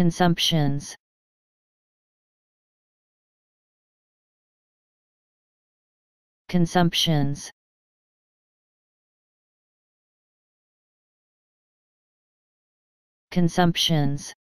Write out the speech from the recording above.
consumptions. Consumptions. Consumptions.